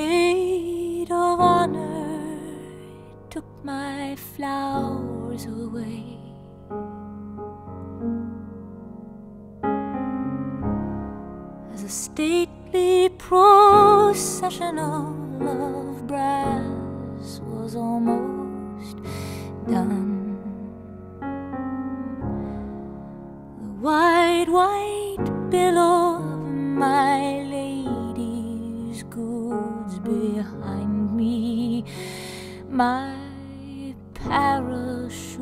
maid of honor took my flowers away. As a stately processional of brass was almost done, the wide, white billow. behind me my parachute.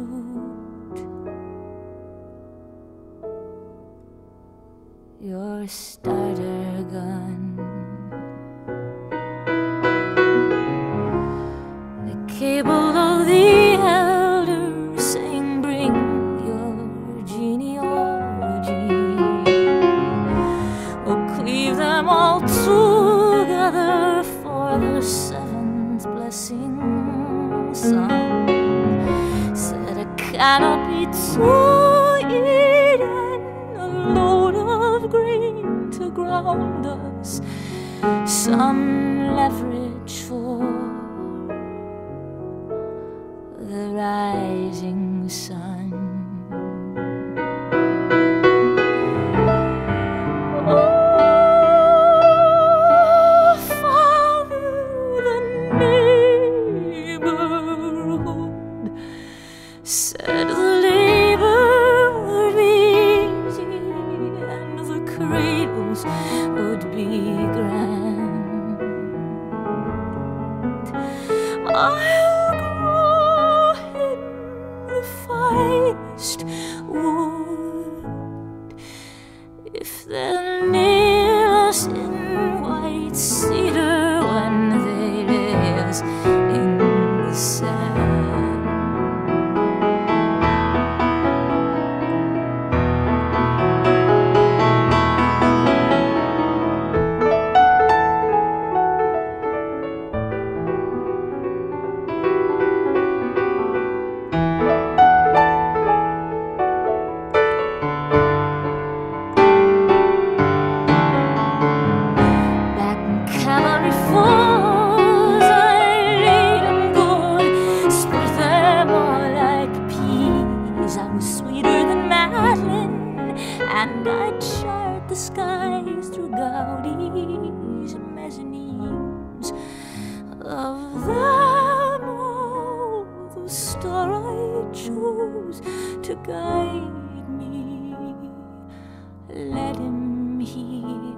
Your starter gun. cannot be so eaten a load of grain to ground us. Some leverage for the rising sun. would be grand. I'll grow him the finest wood. let him hear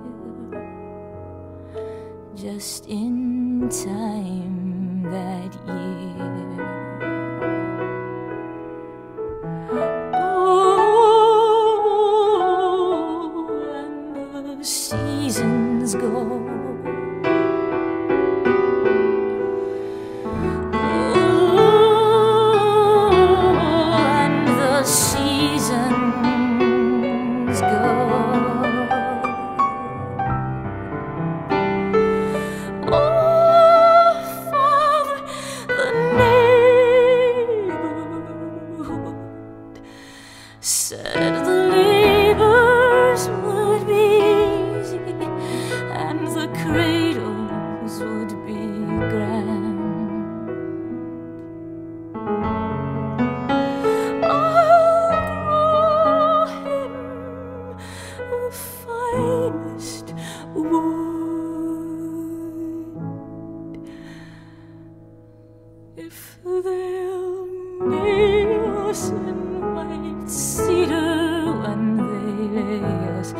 just in time that year. Oh, and the seasons go. Oh, go. finest wood. If they'll nail us in white cedar when they lay us.